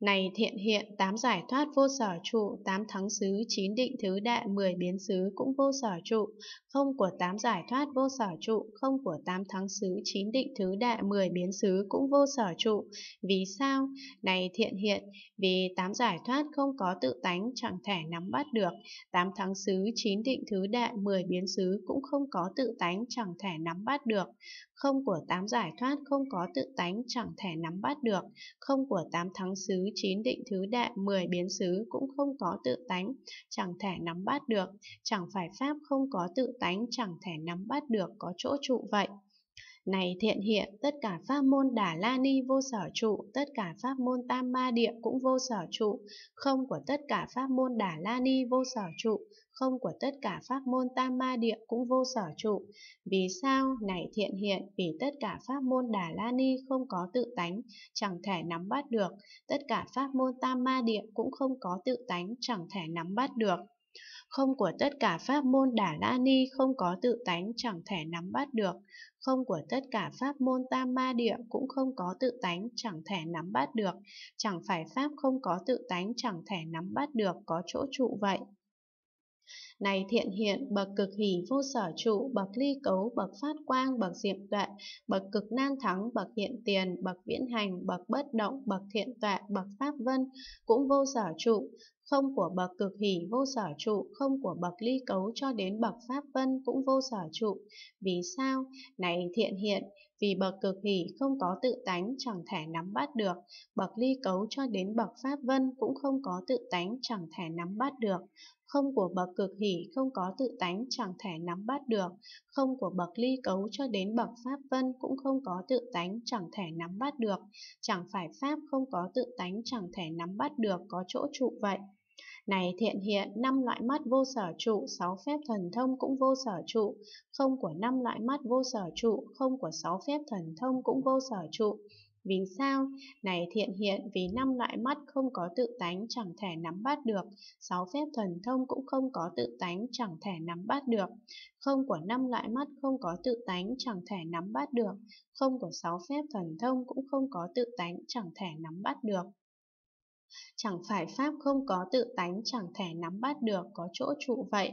Này thiện hiện, tám giải thoát vô sở trụ, tám thắng xứ, chín định thứ đệ, mười biến xứ cũng vô sở trụ. Không của tám giải thoát vô sở trụ, không của tám thắng xứ, chín định thứ đệ, mười biến xứ cũng vô sở trụ. Vì sao? Này thiện hiện, vì tám giải thoát không có tự tánh, chẳng thể nắm bắt được. Tám thắng xứ, chín định thứ đệ, mười biến xứ cũng không có tự tánh, chẳng thể nắm bắt được. Không của tám giải thoát không có tự tánh, chẳng thể nắm bắt được. Không của tám thắng xứ, chín định thứ đệ, mười biến xứ cũng không có tự tánh, chẳng thể nắm bắt được, chẳng phải pháp không có tự tánh, chẳng thể nắm bắt được có chỗ trụ vậy. Này thiện hiện, tất cả pháp môn Đà La Ni vô sở trụ, tất cả pháp môn Tam Ma Địa cũng vô sở trụ, không của tất cả pháp môn Đà La Ni vô sở trụ, không của tất cả pháp môn tam ma địa cũng vô sở trụ. Vì sao? Này thiện hiện, vì tất cả pháp môn Đà La Ni không có tự tánh, chẳng thể nắm bắt được. Tất cả pháp môn tam ma địa cũng không có tự tánh, chẳng thể nắm bắt được. Không của tất cả pháp môn Đà La Ni không có tự tánh, chẳng thể nắm bắt được. Không của tất cả pháp môn tam ma địa cũng không có tự tánh, chẳng thể nắm bắt được. Chẳng phải pháp không có tự tánh, chẳng thể nắm bắt được, có chỗ trụ vậy. Này thiện hiện, bậc cực hỷ vô sở trụ, bậc ly cấu, bậc phát quang, bậc diệm tuệ, bậc cực nan thắng, bậc hiện tiền, bậc viễn hành, bậc bất động, bậc thiện tuệ, bậc pháp vân, cũng vô sở trụ, không của bậc cực hỷ vô sở trụ, không của bậc ly cấu cho đến bậc pháp vân cũng vô sở trụ. Vì sao? Này thiện hiện, vì bậc cực hỷ không có tự tánh chẳng thể nắm bắt được, bậc ly cấu cho đến bậc pháp vân cũng không có tự tánh chẳng thể nắm bắt được, không của bậc cực hỷ không có tự tánh chẳng thể nắm bắt được, không của bậc ly cấu cho đến bậc pháp vân cũng không có tự tánh chẳng thể nắm bắt được, chẳng phải pháp không có tự tánh chẳng thể nắm bắt được có chỗ trụ vậy. Này thiện hiện, năm loại mắt vô sở trụ, sáu phép thần thông cũng vô sở trụ, không của năm loại mắt vô sở trụ, không của sáu phép thần thông cũng vô sở trụ. Vì sao? Này thiện hiện, vì năm loại mắt không có tự tánh chẳng thể nắm bắt được, sáu phép thần thông cũng không có tự tánh chẳng thể nắm bắt được. Không của năm loại mắt không có tự tánh chẳng thể nắm bắt được, không của sáu phép thần thông cũng không có tự tánh chẳng thể nắm bắt được. Chẳng phải Pháp không có tự tánh, chẳng thể nắm bắt được, có chỗ trụ vậy.